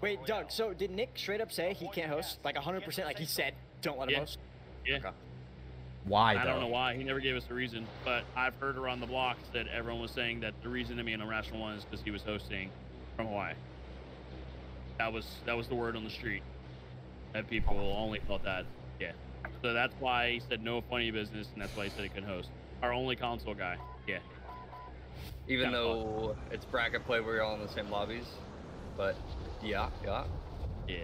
Wait, Doug. So did Nick straight up say he can't host? Like 100%? Like he said, don't let him Yeah. host. Yeah. Okay. Why I don't know why. He never gave us a reason, but I've heard around the blocks that everyone was saying that the reason to me and Irrational One is because he was hosting from Hawaii. That was that was the word on the street. That people only thought that. Yeah. So that's why he said no funny business, and that's why he said he couldn't host. Our only console guy. Yeah. Even Kinda though it's bracket play, we're all in the same lobbies. But yeah, yeah. Yeah.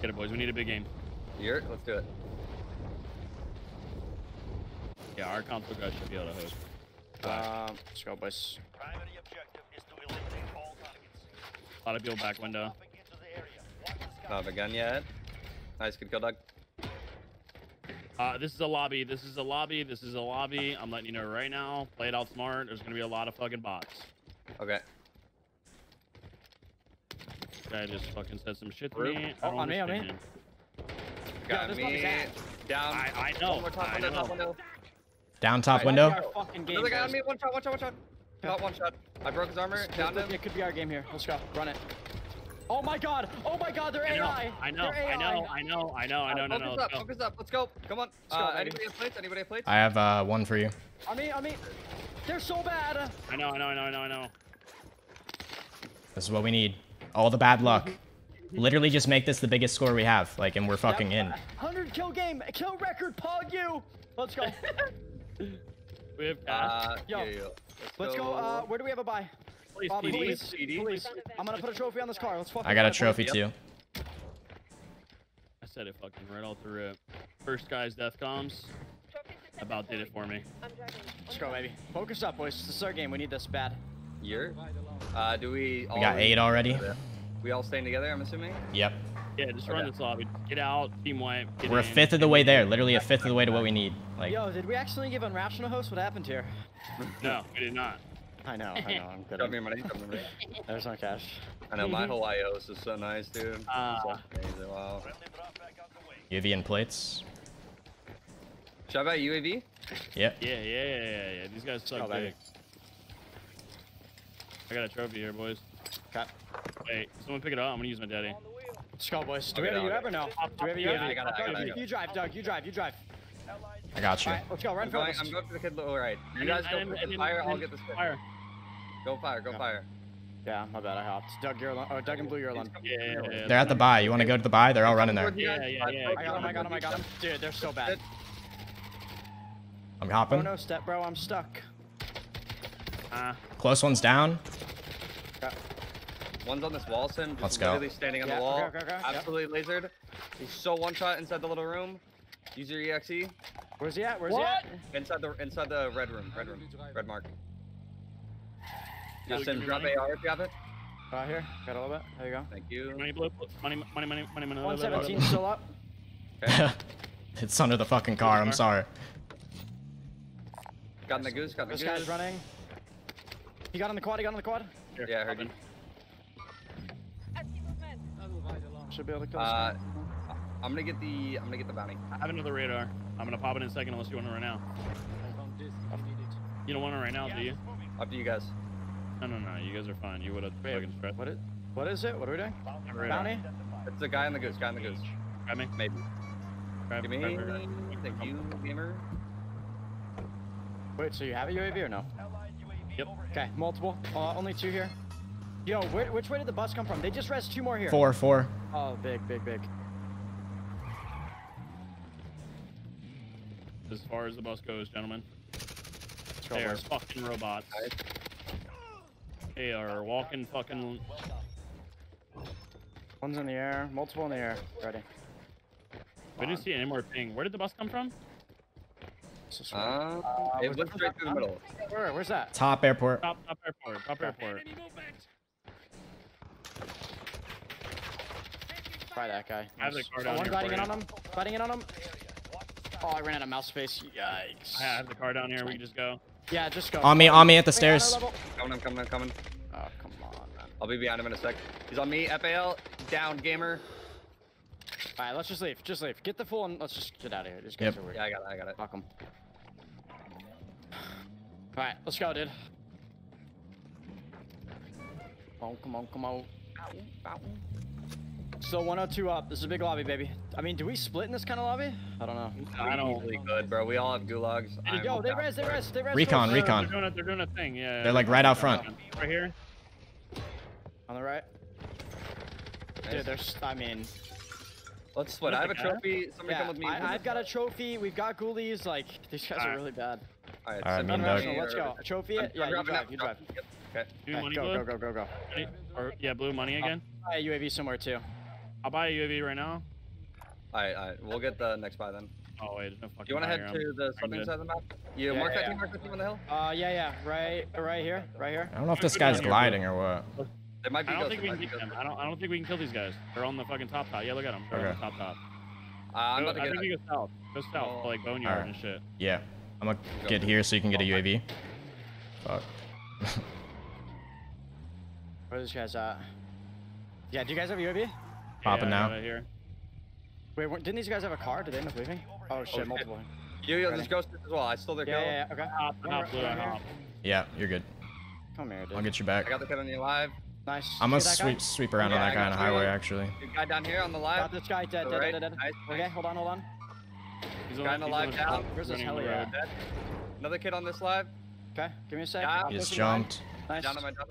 Get it, boys. We need a big game. Here, let's do it. Yeah, our console guy should be able to host. Um, let's go, boys. Primary objective is to eliminate all targets. A lot of people back window. The area. Watch the Don't have a gun yet. Nice, good kill, Doug. Uh, this is a lobby. This is a lobby. This is a lobby. I'm letting you know right now. Play it out smart. There's gonna be a lot of fucking bots. Okay. Guy just fucking said some shit to Group. me. Oh, I don't on me, on me. Got this me. Down. I, I know. One more top I window, top know. window. Down top Alright, window. Fucking game. Another guy on me. One shot, one shot, one shot. Not one shot. I broke his armor. Down him. It could be our game here. Let's go. Run it. Oh my god. Oh my god, they're I know. AI. I know. They're I know. AI. I know. I know. I know. No, no. Focus Let's up, go. focus up. Let's go. Come on. go, Uh, baby. anybody have plates? Anybody have plates? I have uh, one for you. I mean, I mean, they're so bad. I know. I know. I know. I know. I know. This is what we need. All the bad luck. Literally just make this the biggest score we have. Like, and we're fucking in. 100 kill game, kill record, Pog you. Let's go. We have cash. Uh, Yo, yeah, yeah. Let's go. Uh, where do we have a buy? Please, Uh, PD. police, PD. police. I'm gonna put a trophy on this car. Let's fucking. I got a run it, boys. trophy Yep. too. I said it fucking right all the rip. First guy's death comms. About did it for me. Let's go, baby. Focus up, boys. This is our game. We need this bad. Year. Uh, do we? We got eight already. We all staying together. I'm assuming. Yep. Yeah, just run Okay. this lobby. Get out. Team wipe. Get We're a fifth of the way there. Literally a fifth of the way to what we need. Like, Yo, did we accidentally give Unrational host? What happened here? No, we did not. I know, I know. I'm good. Drop me money. Drop me money. There's no cash. I know my Hawaii host is so nice, dude. It's Ah. so amazing. Wow. Friendly drop back on the way. UV and plates. Should I buy UAV? Yep. Yeah, yeah, yeah, yeah, yeah. These guys suck Oh, big. I got a trophy here, boys. Okay. Wait, someone pick it up. I'm gonna use my daddy. Let's go, boys. Do we have a okay. ever no? Do we have a UAV? I got it, I got it, I You- got it. You drive, Doug. You drive. You drive. I got you. All right, let's go. Run I'm going. I'm going to the kid low right. You guys go and for then- the and fire. I'll get the spit. Fire. Go fire. Go Yeah. fire. Yeah, my bad. I hopped. Doug, you're alone. Oh, Doug and Bloo, you're alone. Yeah, yeah, yeah. They're at the buy. You want to go to the buy? They're all running there. Yeah, yeah, yeah, I got him. I got him. I got him. Dude, they're so bad. I'm hopping. Oh no, step bro. I'm stuck. Ah, Close one's down. One's on this wall, Sim. Just Let's go. literally standing on Yeah, the wall. okay, okay, okay, yeah. Absolutely lasered. He's so one shot inside the little room. Use your EXE. Where's he at? Where's What? he at? Inside the inside the red room. Red room. Red mark. Yeah, Just Sim, drop money. AR if you have it. Uh, here. Got a little bit. There you go. Thank you. money, Bloo, money, money, money, money, money. 117 still up. it's under the fucking car. I'm sorry. Got in the goose. Got in the This goose. guy's running. He got on the quad. He got on the quad. Here, Yeah, I heard open. Should be able to kill Uh. I'm gonna get the I'm gonna get the bounty. I have another radar. I'm gonna pop it in a second unless you want it right now. You don't want it right now, do you? Up to you guys. No, no, no. You guys are fine. You would have fucking stressed. What is? What is it? What are we doing? Radar. Bounty? It's the guy in the goose. Guy in the goose. Grab me. Maybe. Grab, Give me. grab, grab, grab. Thank you, gamer. Wait, so you have a UAV or no? Yep. Okay, multiple. Uh, only two here. Yo, where, which way did the bus come from? They just res two more here. Four, four. Oh, big, big, big. As far as the bus goes, gentlemen, Let's go, they are fucking robots. Nice. They are walking fucking. One's in the air, multiple in the air. Ready. We didn't see any more ping. Where did the bus come from? This is Uh, right. it was went that straight through the middle. Where? Where's that? Top airport. Top, top airport. Top airport. Try that guy. I have the Nice. car Oh, down one here biting in on him. Biting in on him. Oh, I ran out of mouse space. Yikes. I have the car down here. We can just go. Yeah, just go. On me, on me at the Wait, stairs. Coming, I'm coming, I'm coming. Oh, come on, man. I'll be behind him in a sec. He's on me. FAL down, gamer. All right, let's just leave. Just leave. Get the full and let's just get out of here. These guys Yep. are weird. Yeah, I got it. I got it. Fuck 'em. All right, let's go, dude. Come on, come on, come on. So 102 up. This is a big lobby, baby. I mean, do we split in this kind of lobby? I don't know. I don't. Easily good, bro. We all have gulags. I'm Yo, they down res, they for it. res, they res. Recon, close. recon. They're doing, a, they're doing a thing. Yeah. They're like right out front. Right here. On the right. Dude, there's. I mean, Let's split. I have a trophy. Somebody yeah. come with me. I, I've got a trophy. We've got ghoulies. Like these guys are Alright. really bad. All right, Alright, send me me and Doug. Let's go. Trophy I'm- it. Yeah, I'm you grabbing drive. that- You drive. Yep, Okay. Do Okay, money go, Bloo? go, go, go, go. Money- Or yeah, Bloo money again. Buy a UAV somewhere too. I'll buy a UAV right now. All right, all right. We'll get the next buy then. Oh wait, there's no fucking. You want to head to the I'm southern side of the map? You Yeah, mark yeah, that yeah. team, mark that team on the hill. Uh, yeah, yeah. Right, right here, right here. I don't know if this guy's gliding or what. They might be. I don't think we can might be get them. I don't. I don't think we can kill these guys. They're on the fucking top top. Yeah, look at them. They're on Okay. the top top. Uh, I'm Go- about to I get. think we go south. Go south to like Boneyard Alright. and shit. Yeah. I'm gonna get here so you can get a UAV. Fuck. Where are these guys at? Yeah, do you guys have a UAV? Popping yeah, now. Right here. Wait, didn't these guys have a car? Did they end up leaving? Oh shit, oh, shit. multiple. You, you, Ready? there's ghosts as well. I stole their Yeah, kill. yeah, yeah. Okay. Hop, hop, Bloo, hop. Yeah, you're good. Come here, dude. I'll get you back. I got the kid on you live. Nice. I'm gonna See guy? sweep sweep around on that guy on the highway actually. Good guy down here on the live. Got this guy dead, dead, dead, dead, dead. Nice, Okay, hold on, hold on. He's Guy on the live down. Where's this running heli at? Dead. Another kid on this live. Okay, give me a sec. Yeah. He just push him jumped. Nice. Down on my down.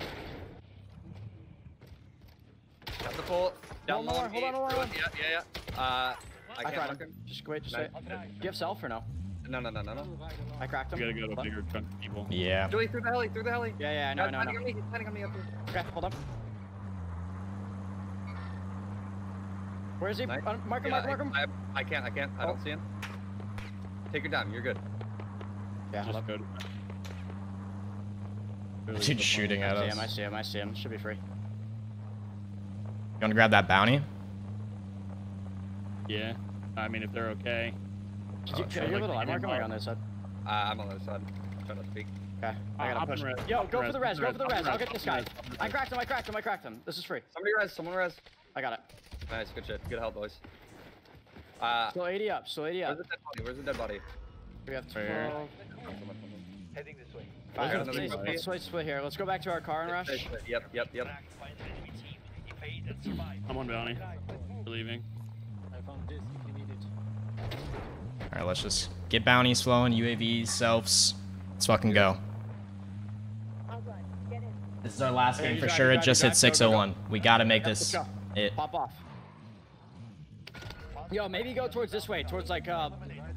Got the pull. Down One more, hold on, hold on, hold on. Yeah, yeah, yeah. Uh, I I can't cracked him. him. Just wait, just Nice. wait. Do you have self or no? No, no, no, no, no. I cracked him. We gotta go to a bigger chunk of people. Yeah. Joey, through the heli, through the heli. Yeah, yeah, I know, I Guy's know, I landing know. on me, he's landing on me up here. Okay, hold on. Where is he? Nice. Uh, mark him, Yeah, mark him, mark him. I, I can't, I can't. I Oh. don't see him. Take your time. You're good. Yeah, hold Just good. go. Dude shooting at us. I see him, I see him, I see him. Should be free. You wanna grab that bounty? Yeah. I mean, if they're okay. Did you, Oh, are sure. you able to Like, line mark him or on this side? Uh, I'm on the other side. Trying to speak. Okay, I Uh, gotta hop push. and res, Yo, go and for the res, res, go for the hop res. I'll get this guy. and res, hop and I cracked him, I cracked him, I cracked him. This is free. Somebody res. Someone res. I got it. Nice. Good shit. Good help, boys. Uh, Still 80 up, still 80 where's up. the dead body? Where's the dead body? We have Right 12. Heading this way. Alright, There's let's, let's, let's switch split here. Let's go back to our car and rush. Yep, yep, yep. Back to find the enemy team. Evade and survive. I'm on bounty. We're leaving. Alright, let's just get bounties flowing, UAVs, selfs. Let's fucking go. This is our last Okay, game for sure. It just hit drive. Go, go, go. 601. We gotta make this it. Pop off. Yo, maybe go towards this way, towards like uh,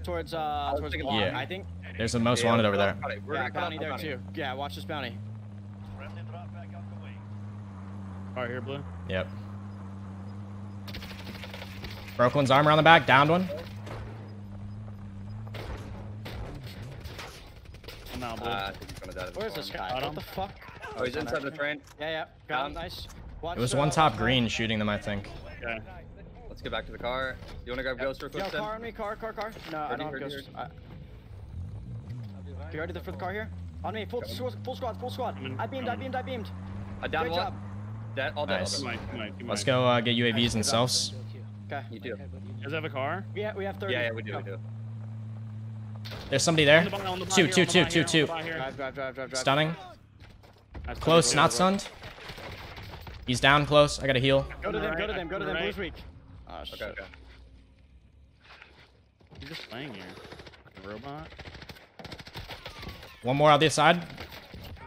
towards uh, towards thinking block. Yeah. I think. There's the most Yeah, wanted over there. gonna cut it. We're Yeah, bounty it, there too. Yeah, watch this bounty. Friendly drop back on the way. All right, here, Bloo. Yep. Broke one's armor on the back, downed one. I'm out, Bloo. Uh, I think he's gonna die. to Where's this guy? What the fuck? Oh, he's inside the train. Yeah, yeah. Got him. Nice. Watch, It was uh, one top watch- green shooting them, I think. okay. Let's get back to the car. You wanna grab Ghost real quick, Yo, Sid? car on me, car, car, car. No, I don't have ready, ghosts. I... You ready for the car here? On me, full, full squad, full squad. Coming, I beamed, I beamed, I beamed. I down Good one. job. Dead. All dead. Nice. All dead. might, two might, two Let's go uh, get UAVs and Nice. selfs. Okay. You do. You guys have a car? Yeah, we have 30. Yeah, yeah, we do. Go. We do. There's somebody there. On the bar, on the Two, here, two, the two, bar two, here, on the two. Drive, drive, drive, drive, drive. Stunning. That's Close, not stunned. He's down close. I gotta heal. Go to them, go to them, go to them. right. Bloo's weak. Oh, shit. Okay, okay. You're just playing here. Fucking robot. One more out the side.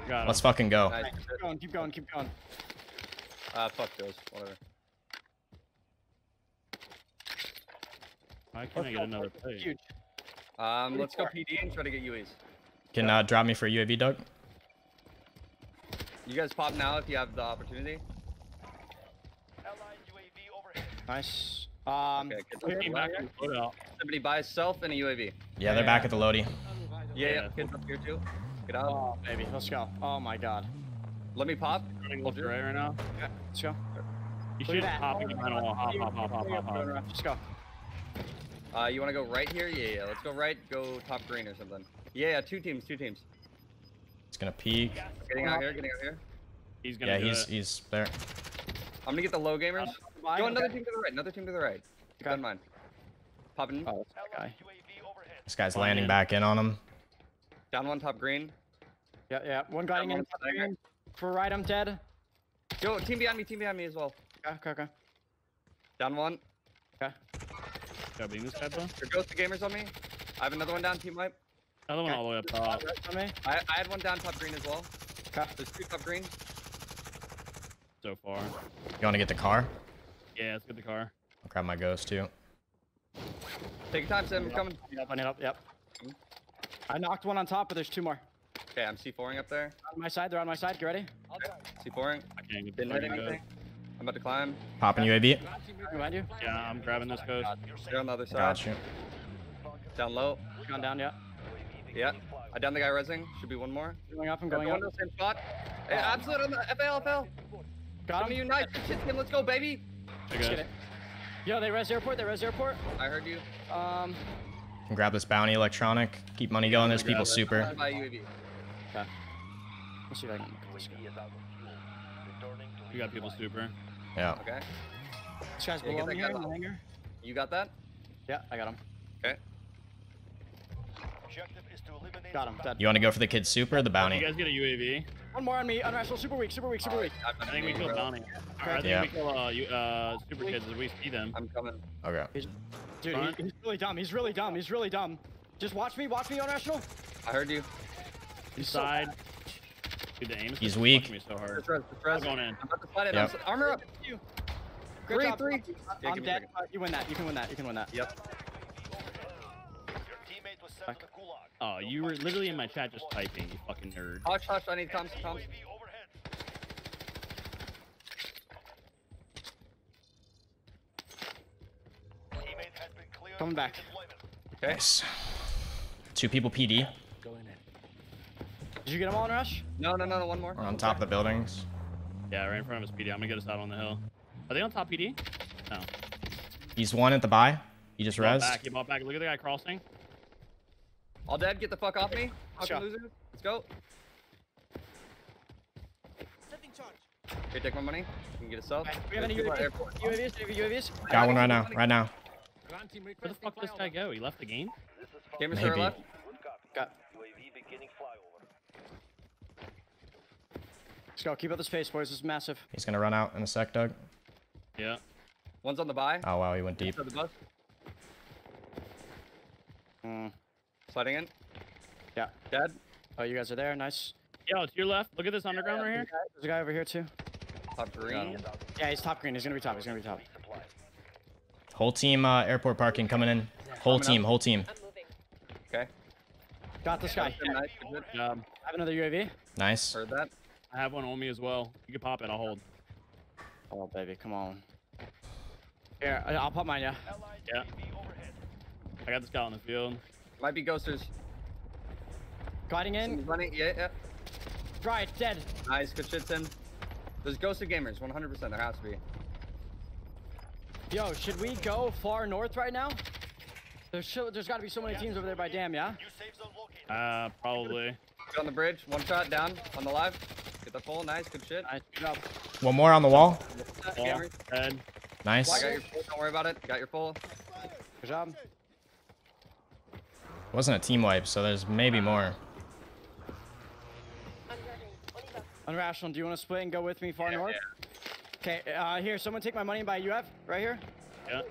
Got. Let's fucking go. Nice. Keep going, keep going, keep going. Uh, fuck those. Whatever. Why can't I get another plate? Huge. Um, let's go PD and try to get UAs. Can uh, drop me for UAV, Doug. You guys pop now if you have the opportunity. Allied UAV overhead. Nice. Um, Okay, kids Came back out. Somebody buy self and a UAV. Yeah, they're Yeah. back at the Lodi. Yeah, yeah. Yeah. Kids up here too. Get out. oh, baby, let's go. Oh my god. Let me pop. Running left to right right now. Okay, let's go. You Look should at that. hop behind a wall. Hop, hop, hop, hop, hop, hop. Let's go. Uh, you want to go right here? Yeah, yeah. Let's go right. Go top green or something. Yeah, yeah. Two teams. Two teams. He's gonna peek. Getting out here. Getting out here. He's gonna Yeah, do he's it. he's there. I'm gonna get the low gamers. Bye. Go another team to the right. Another team to the right. Okay. Don't mind. Popping. Oh, that's that guy. Allied UAV overhead. This guy's Fine, landing man. back in on him. Down one top green. Yeah, yeah. One guy in top tiger. green. For right, I'm dead. Yo, team behind me, team behind me as well. Okay, okay, okay. Down one. Okay. Gotta beam this guy, bro. There goes the gamers on me. I have another one down, team wipe. Another one all the way up top. Rest on me. I, I had one down top green as well. Okay. There's two top green. So far. You want to get the car? Yeah, let's get the car. I'll grab my ghost too. Take your time, Sam. I'm coming. Yep, I need up. Yep. I knocked one on top, but there's two more. Okay, I'm C4ing up there. On my side, they're on my side. Get ready. C4ing. I can't get the Didn't hit fucking anything. ghost. I'm about to climb. Popping UAV. Behind you. Yeah, I'm grabbing this ghost. They're on the other side. Got you. Down low. Gone down, yeah. Yeah. I down the guy resing. Should be one more. Going up, I'm Going going up. on the same spot. Hey, absolute on the FL, FL. Got Some him. you nice. Shit, Let's go, baby. I Let's got get it. Yo, they res airport, they res the airport. I heard you. Um, Can grab this bounty electronic. Keep money going. There's people super. Stand by UAV. let's see if I can. get this guy. UAV is out of fuel. Returning to We got people super. Yeah. Okay. This guy's below get me here in the hangar. You got that? Yeah, I got him. Okay. Objective is to eliminate Got him. Dead. You want to go for the kid super or the You bounty? guys get a UAV. One more on me. Unrational. Super weak. Super weak. Super weak. I'm, think we kill bounty. Or I think Yeah. we kill uh, you, uh, super kids as we see them. I'm coming. Okay. Dude, he, he's really dumb. He's really dumb. He's really dumb. Just watch me. Watch me, Unrational. I heard you. He's so Inside. Dude, the aim is He's weak. fucking me so hard. Just res, just. I'm going in. I'm about to slide it. Yep. I'm Armor up. You. Three, Great job. three. Yeah, I'm give me a dead. Uh, you win that. You can win that. You can win that. Yep. Your teammate was sent to the gulag. Oh, you were literally in my chat just typing, you fucking nerd. Hush, hush. I need comms. Comms. UAV overhead. Teammate has been cleared Coming back. deployment. Okay. Nice. Two people PD. Did you get them all in rush? No, no, no, no. One more. We're on top of the buildings. Yeah, right in front of us, PD. I'm gonna get us out on the hill. Are they on top PD? No. He's one at the buy. He just Bought res. back, he bought back. Look at the guy crossing. All dead. Get the fuck off me. Fucking Shot. loser. Let's go. Here, take my money. You can get a cell. We have any There's people at UAVs? airport. UAVs? Do you have UAVs? Got one right now. Right now. Where the fuck did this guy go? He left the game? This is Gamers to Maybe. our left. Good copy. Got. UAV beginning flyover. Let's go. Keep up the space, boys. This is massive. He's gonna run out in a sec, Doug. Yeah. One's on the buy. Oh wow, he went deep. To the bus. Mm, Sliding in. yeah. Dead. Oh, you guys are there. Nice. Yo, to your left. Look at this underground right here. There's a guy over here too. Top green. Yeah, he's top green. He's gonna be top. He's gonna be top. Whole team uh, airport parking coming in. Whole Coming team. up. Whole team. Okay. Got this guy. Nice. Good. Good job. I have another UAV. Nice. Heard that. I have one on me as well. You can pop it. I'll hold. Oh, baby, come on. Here, I- I'll pop mine, yeah. Yeah. I got this guy on the field. Might be ghosters. Gliding in. Someone's running. Yeah, yeah. Dry, dead. Nice. Good shit, Tim. There's ghosted gamers. 100%. There has to be. Yo, should we go far north right now? There's, so, there's got to be so many teams over there by Dam, yeah? New safe zone located. Uh, probably. On the bridge. One shot down on the live. Get the full. Nice. Good shit. Nice, good job. One more on the wall. Wall, Gamers. Head. Nice. I got your full. Don't worry about it. Got your full. Good job. Wasn't a team wipe, so there's maybe more. Unrational, do you want to split and go with me far north? Okay, uh, here, someone take my money and buy UF right here. Yeah.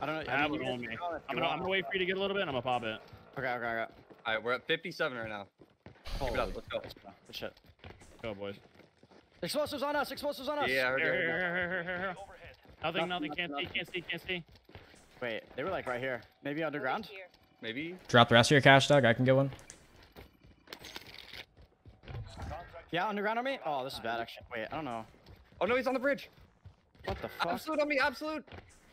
I don't know. I have mean, it on me. can go if I'm gonna, I'm gonna wait for you to get a little bit. and I'm gonna pop it. Okay, okay, okay. All right, we're at 57 right now. Keep it up. Let's go. Good shit. Go, boys. Explosives on us! Explosives on us! Yeah, Here, here, here, here, here, here, here. Nothing, Nothing, nothing. Can't nothing, see, can't see, can't see. Wait, they were like right here. Maybe underground? Maybe. Drop the rest of your cash, Doug. I can get one. Yeah, underground on me? Oh, this is bad actually. Wait, I don't know. Oh no, he's on the bridge. What the fuck? Absolute on me. Absolute.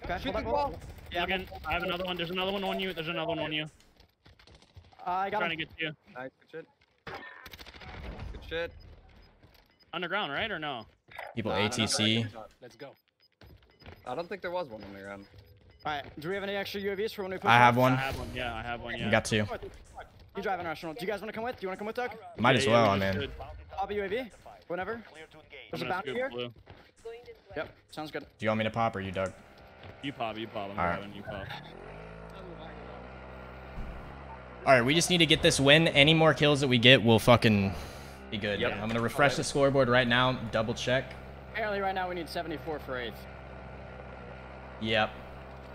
Okay, Shoot the on, wall. Yeah, Again, I have another one. There's another one on you. There's another one on you. uh, I got Trying to get to you. Nice. Good shit. Good shit. Underground, right or no? People Nah, no, no, ATC. no, Let's go. I don't think there was one on the ground. Alright, do we have any extra UAVs for when we push I have north? I have one. Yeah, I have one. Yeah. You got two. You drive Unrational. Do you guys want to come with? Do you want to come with, Doug? Might Yeah, as yeah, well. we I'm just in. Pop a UAV? Whenever? Clear to engage. There's a gonna bounty here? Bloo. Yep, sounds good. Do you want me to pop or you, Doug? You pop, you pop. I'm All right. you pop. All right, we just need to get this win. Any more kills that we get will fucking Be good. Yep. I'm gonna refresh the scoreboard right now. Double check. Apparently, right now we need 74 for eighth. Yep.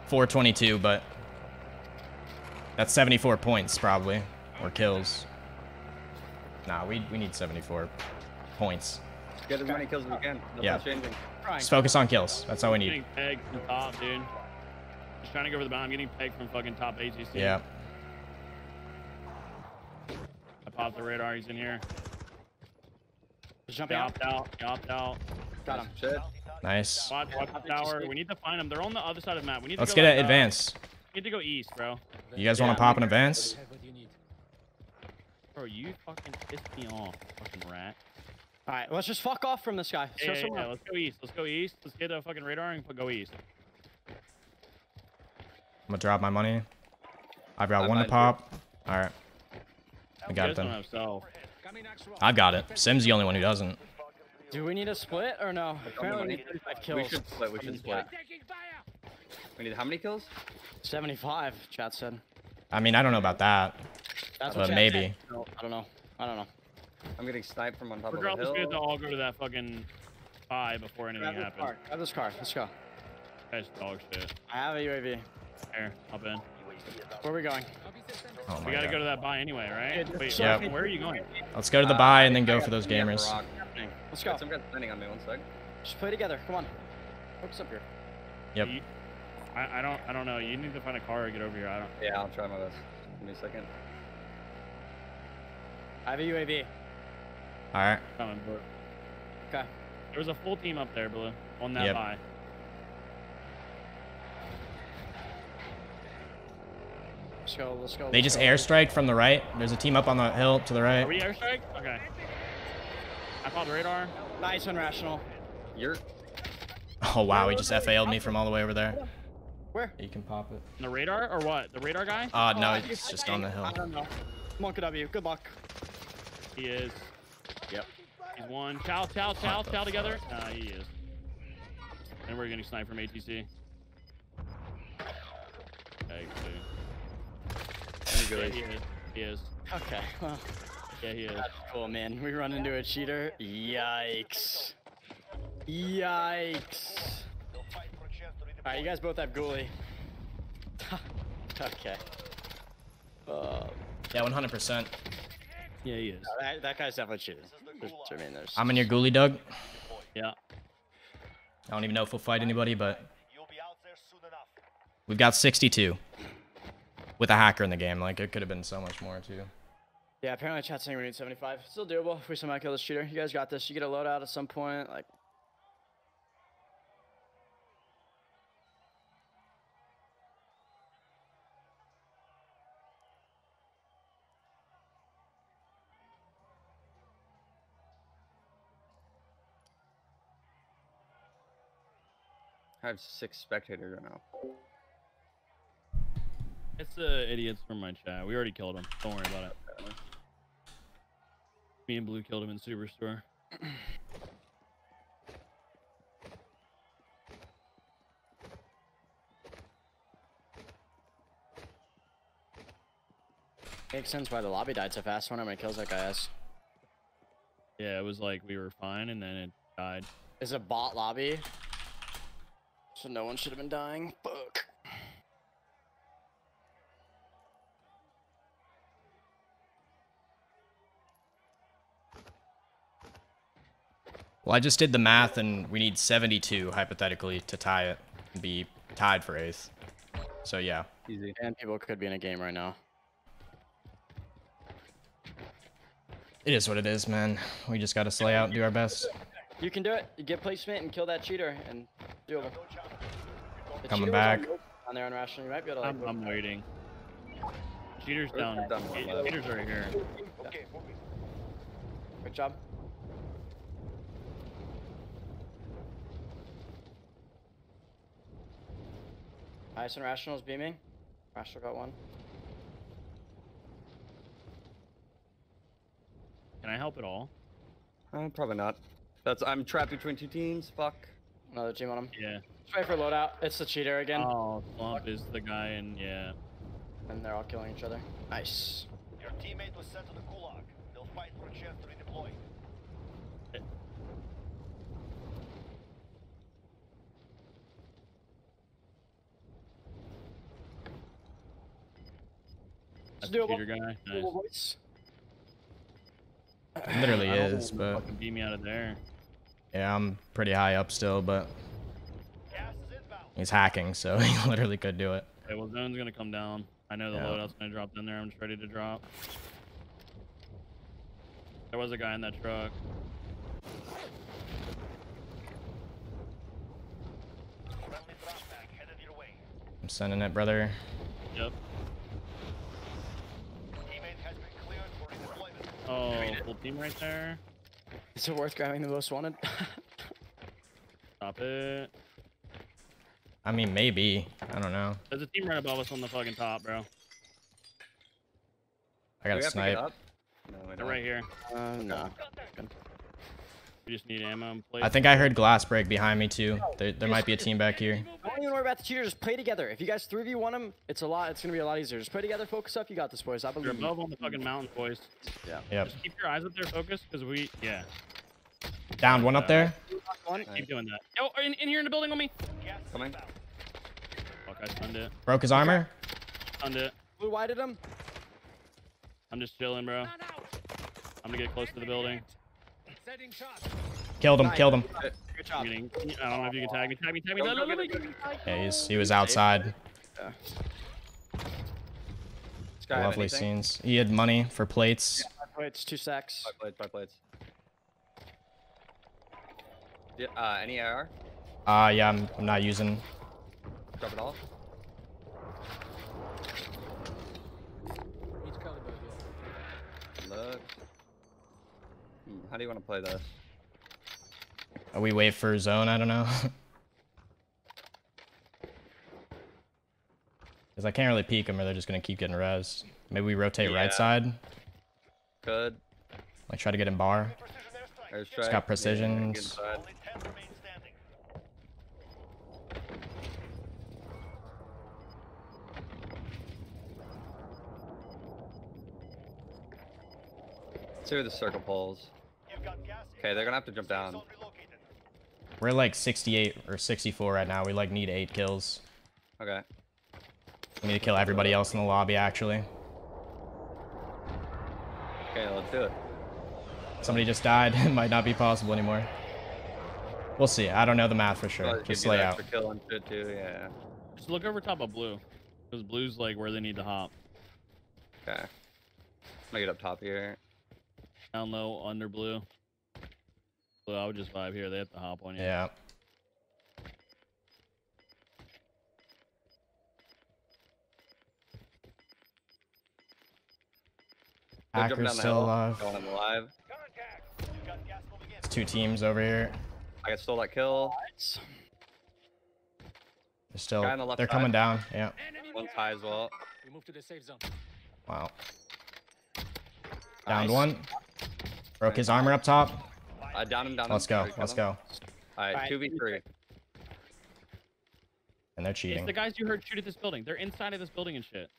422, but that's 74 points probably, or kills. Nah, we we need 74 points. Get as many kills as we can. Nothing's Yeah. Just focus on kills. That's all we need. getting pegged from top, dude. Just trying to go over the bound. I'm getting pegged from fucking top ATC. Yeah. I popped the radar. He's in here. Just jumping out. opt out. He opt out. Got him. Shit. Nice. Watch, watch the tower. We need to find them. They're on the other side of the map. We need Let's to get go it like, uh, advance. we need to go east, bro. You guys want to pop an advance? Bro, you fucking pissed me off, fucking rat. All right, let's just fuck off from this guy. Yeah, Show yeah, yeah, let's go east. Let's go east. Let's get a fucking radar and go east. I'm gonna drop my money. I've got I'm one to fine, pop. All right. I You got it guys don't then. have. I've got it. Sim's the only one who doesn't. Do we need a split or no? Apparently, we need 35 kills. We should split. We should split. We need how many kills? 75, chat said. I mean, I don't know about that. That's But what maybe. said. I don't know. I don't know. I'm getting sniped from on top Regardless, of we the have to all go to that fucking pie before anything Grab this happens. car. Grab this car. Let's go. Guys, dog shit. I have a UAV. Here, hop in. Where are we going? Oh We gotta god. go to that buy anyway, right? Yeah, Wait, Yep. where are you going? Let's go to the buy I and then go for those somebody on gamers. Rock. Let's go. Got some guys standing on me. One sec. Just play together. Come on. Focus up here. Yep. You- I, I don't I don't know. You need to find a car or get over here. I don't. Yeah, I'll try my best. Give me a second. I have a UAV. All right. Coming, bro. Okay. There was a full team up there, Bloo, on that Yep. buy. Let's go. Let's go. They let's just go. airstrike from the right. There's a team up on the hill to the right. Are we right. airstrike? Okay. I caught the radar. Nice one, Rational. You're. Oh wow, he just FAL'd me from all the way over there. Where? You can pop it. The radar or what? The radar guy? Uh, no, Oh, it's he's just on the hill. I don't know. Monkey W. Good luck. He is. Yep. He's one. Chow, chow, chow, What chow together. Nah, he is. And we're getting sniped from ATC. Okay, Any good? he is. He is. Okay. Well, Yeah, he is. that's cool, man. We run into a cheater. Yikes. Yikes. They'll fight for a chance to redeploy. Alright, you guys both have ghoulie. okay. Uh, Yeah, 100%. Yeah, he is. that, that guy's definitely cheating. There's, I mean, there's. I'm in your ghoulie, Doug. Yeah. I don't even know if we'll fight anybody, but You'll be out there soon enough. we've got 62 with a hacker in the game. Like it could have been so much more too. Yeah, apparently chat's saying we need 75. Still doable if we somehow kill this cheater. You guys got this. You get a loadout at some point. Like, I have six spectators right now. It's the idiots from my chat. We already killed them. Don't worry about it. Me and Bloo killed him in Superstore. makes sense why the lobby died so fast. When I wonder how many kills that guy has. Yeah, it was like we were fine and then it died. Is a bot lobby? So no one should have been dying. Well, I just did the math, and we need 72 hypothetically to tie it and be tied for eighth. So yeah, Easy. And people could be in a game right now. it is what it is, man. We just gotta slay out and do our best. You can do it. You get placement and kill that cheater and doable. The Coming back. on- On there on rational, you might be able to like. I'm, I'm waiting. Cheaters down. done one Che- Cheaters right here. Okay, moving. Good job. Ice and Rational is beaming. Rational got one. Can I help at all? Uh, probably not. That's I'm trapped between two teams. Fuck. Another team on him. Yeah. Just wait for loadout. It's the cheater again. Oh, Slump is the guy and yeah. And they're all killing each other. Nice. Your teammate was sent to the gulag. They'll fight for for a chance to redeploy. That's doable. the cheater guy. Nice. It literally I is, but Fucking beat me out of there. yeah, I'm pretty high up still, but Gas is inbound. he's hacking, so he literally could do it. Okay, well, zone's gonna come down. I know the Yeah. loadout's gonna drop down there. I'm just ready to drop. There was a guy in that truck. Friendly drop back headed your way. I'm sending it, brother. Yep. Teammate has been cleared for redeployment. Oh, full team right there. Is it worth grabbing the most wanted? Stop it. I mean, maybe. I don't know. There's a team right above us on the fucking top, bro. I got a snipe. up? No, They're right here. uh, no. We just need ammo and plate. I think I heard glass break behind me too. There, there might be a team back here. Don't even worry about the cheaters. Just play together. If you guys 3v1 them, it's a lot. It's gonna be a lot easier. Just play together. Focus up. You got this, boys. I They're believe. above on the fucking mountain, boys. Yeah. Yep. Just keep your eyes up there, focused because we, yeah. Down one up there. One. Keep doing that. Oh, in, in here in the building on me. Gas Coming. inbound. Fuck, I stunned it. Broke his armor. Stunned it. Bloo whited him. I'm just chilling, bro. I'm gonna get close to the building. Killed him. Killed him. Good I'm job. I don't know if you can tag me. Tag me. Tag me. Go, No, no, no, no. Yeah, he's, he was outside. This guy Lovely anything? scenes. He had money for plates. Wait, it's two sacks. Five plates, five plates. Yeah, uh, any AR? Uh, yeah, I'm, I'm not using. Drop it all. Look. Hmm, how do you want to play this? Uh, We wait for zone. I don't know. Because I can't really peek them, or they're just gonna keep getting res. Maybe we rotate Yeah. right side. Good. Like try to get in bar. Airstrike. got precisions. Yeah. Only 10 remain standing. Let's see where the circle pulls. You've got gas Okay, they're gonna have to jump down. We're like 68 or 64 right now. We like need eight kills. Okay. We need to kill everybody else in the lobby. Actually, Okay, let's do it. somebody just died. it might not be possible anymore. We'll see. I don't know the math for sure. Probably Just lay out. extra kill and shit too. Yeah. Just look over top of Bloo. Because Bloo's like where they need to hop. Okay. I'm gonna get up top here. Down low, under Bloo. Bloo, I would just vibe here. They have to hop on you. Yeah. They're Hacker's still alive. Going on the live. Contact. You've got gas moving in. There's two teams over here. I got stole that kill. They're still. The They're coming down. Yeah. One's high as well. We move to the safe zone. Wow. Downed Nice. one. Broke his armor up top. I down him, down. Let's go. Let's him. go. Alright, Alright, 2v3. And they're cheating. It's the guys you heard shoot at this building. They're inside of this building and shit.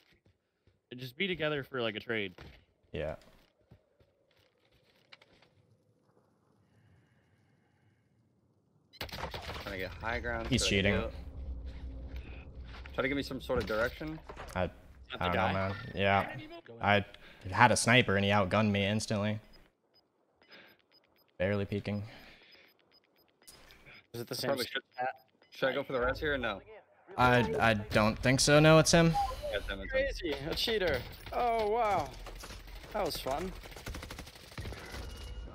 They just be together for like a trade. Yeah. Trying to get high ground. He's so cheating. can do it. Try to give me some sort of direction. I, I don't know, man. Yeah. I had a sniper and he outgunned me instantly. Barely peeking. Is it the same? Probably should. Should I go for the rest here or no? I I don't think so. No, it's him. Yes, I'm in. Crazy, a cheater. Oh wow, that was fun.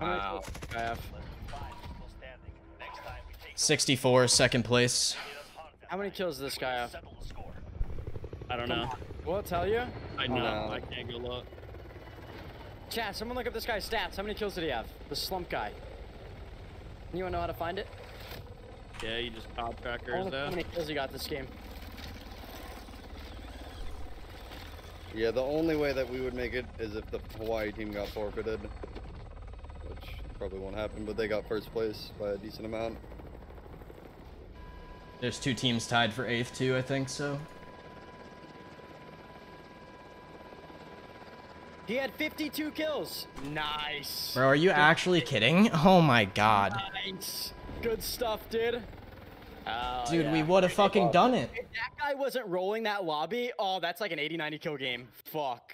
Wow. I have? Five people standing. Next time we take 64, second place. How many kills does this guy have? settle the score. I don't know. Will it tell you? I know. no. I can't go look. Chat, someone look up this guy's stats. How many kills did he have? The slump guy. Anyone know how to find it? Yeah, you just pop I trackers wanna though. How many kills he got this game? Yeah, the only way that we would make it is if the Hawaii team got forfeited. Which probably won't happen, but they got first place by a decent amount. There's two teams tied for eighth too, I think so. He had 52 kills. Nice. Bro, are you actually kidding? Oh my god. Nice. Good stuff, dude. Oh, Dude, we would have fucking done it. If that guy wasn't rolling that lobby, oh, that's like an 80 90 kill game. Fuck.